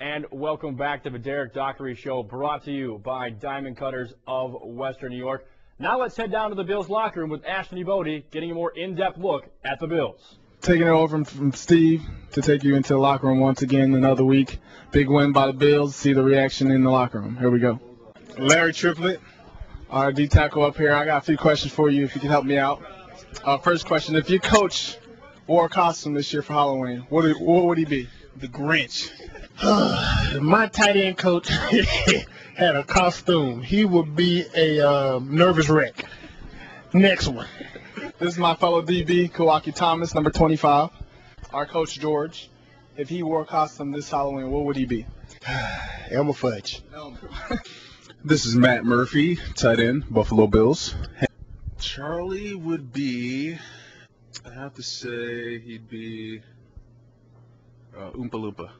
And welcome back to the Derrick Dockery Show, brought to you by Diamond Cutters of Western New York. Now let's head down to the Bills locker room with Ashton Youboty getting a more in-depth look at the Bills. Taking it over from, from Steve to take you into the locker room once again another week. Big win by the Bills. See the reaction in the locker room. Here we go. Larry Triplett, our D tackle up here. I got a few questions for you if you can help me out. Uh, first question: If your coach wore a costume this year for Halloween, what what would he be? The Grinch. My tight end coach had a costume. He would be a um, nervous wreck. Next one. This is my fellow DB, Kiwaukee Thomas, number 25. Our coach George. If he wore a costume this Halloween, what would he be? Elmer Fudge. This is Matt Murphy, tight end, Buffalo Bills. Charlie would be, I have to say, he'd be uh, Oompa Loompa.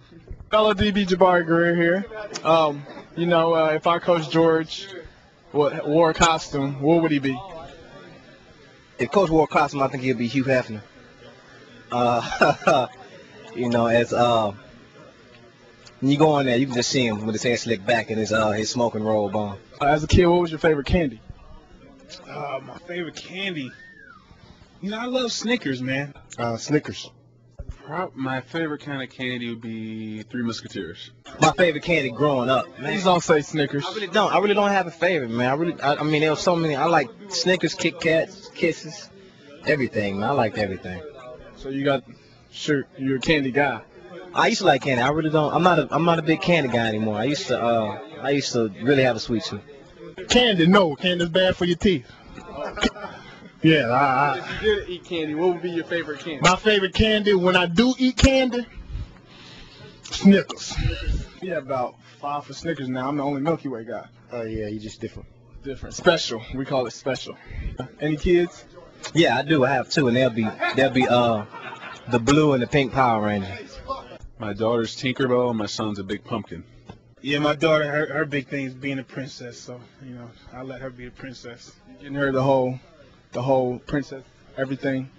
Fellow DB Jabari Greer here. Um, you know, uh, if our coach George wa- wore a costume, what would he be? if Coach wore a costume, I think he'd be Hugh Hefner. Uh, you know, as uh, when you go in there, you can just see him with his hair slicked back and his uh, his smoking robe on. Uh, as a kid, what was your favorite candy? Uh, my favorite candy. You know, I love Snickers, man. Uh, Snickers. Prob- my favorite kind of candy would be Three Musketeers. My favorite candy growing up, man. Please don't say Snickers. I really don't. I really don't have a favorite, man. I really, I, I mean, there was so many. I like Snickers, Kit Kats, Kisses, everything. Man, I liked everything. So you got, sure, you're a candy guy. I used to like candy. I really don't. I'm not a. I'm not a big candy guy anymore. I used to. Uh, I used to really have a sweet tooth. Candy, no. Candy's bad for your teeth. Yeah, I, I, If you did eat candy, what would be your favorite candy? my favorite candy, when I do eat candy, Snickers. We have about five for Snickers now. I'm the only Milky Way guy. Oh yeah, you just different. Different. Special. We call it special. Any kids? Yeah, I do. I have two, and they'll be they'll be uh the blue and the pink Power Ranger. My daughter's Tinkerbell, and my son's a big pumpkin. Yeah, my daughter, her, her big thing is being a princess, so, you know, I let her be a princess. Getting her the whole, the whole princess, everything.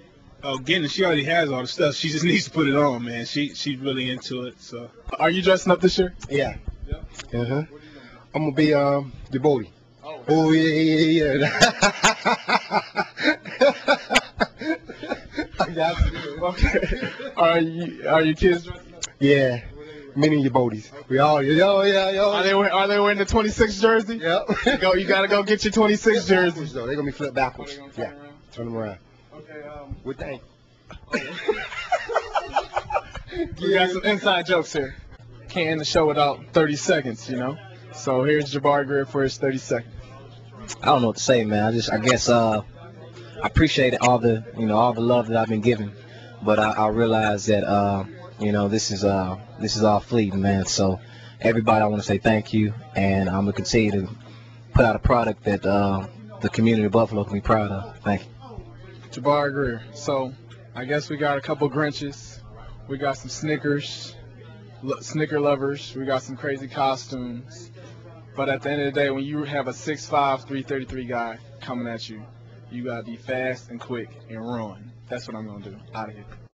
Oh, getting it, she already has all the stuff. She just needs to put it on, man. She She's really into it, so. Are you dressing up this year? Yeah. Uh huh. I'm gonna be um the Bodie. Oh yeah yeah yeah. Okay. Are you, are your kids dressing up? yeah. Many of your Bodies. We all yo yeah yo. Are they, we- are they wearing the 26 jersey? Yep. Go, you gotta go get your 26 jersey. Though. They're gonna be flipped backwards. Are they Yeah. turn around? Turn them around. Okay, um, What thing? we got some inside jokes here. Can't end the show without 30 seconds, you know? So here's Jabari Greer for his 30 seconds. I don't know what to say, man. I just I guess uh I appreciate all the you know all the love that I've been given, but I, I realize that uh you know this is uh this is all fleeting, man. So everybody, I want to say thank you, and I'm gonna continue to put out a product that uh the community of Buffalo can be proud of. Thank you. Jabari Greer. So I guess we got a couple Grinches. We got some Snickers, lo- Snicker lovers. We got some crazy costumes. But at the end of the day, when you have a 6'5", 333 guy coming at you, you gotta be fast and quick and run. That's what I'm gonna do. Out of here.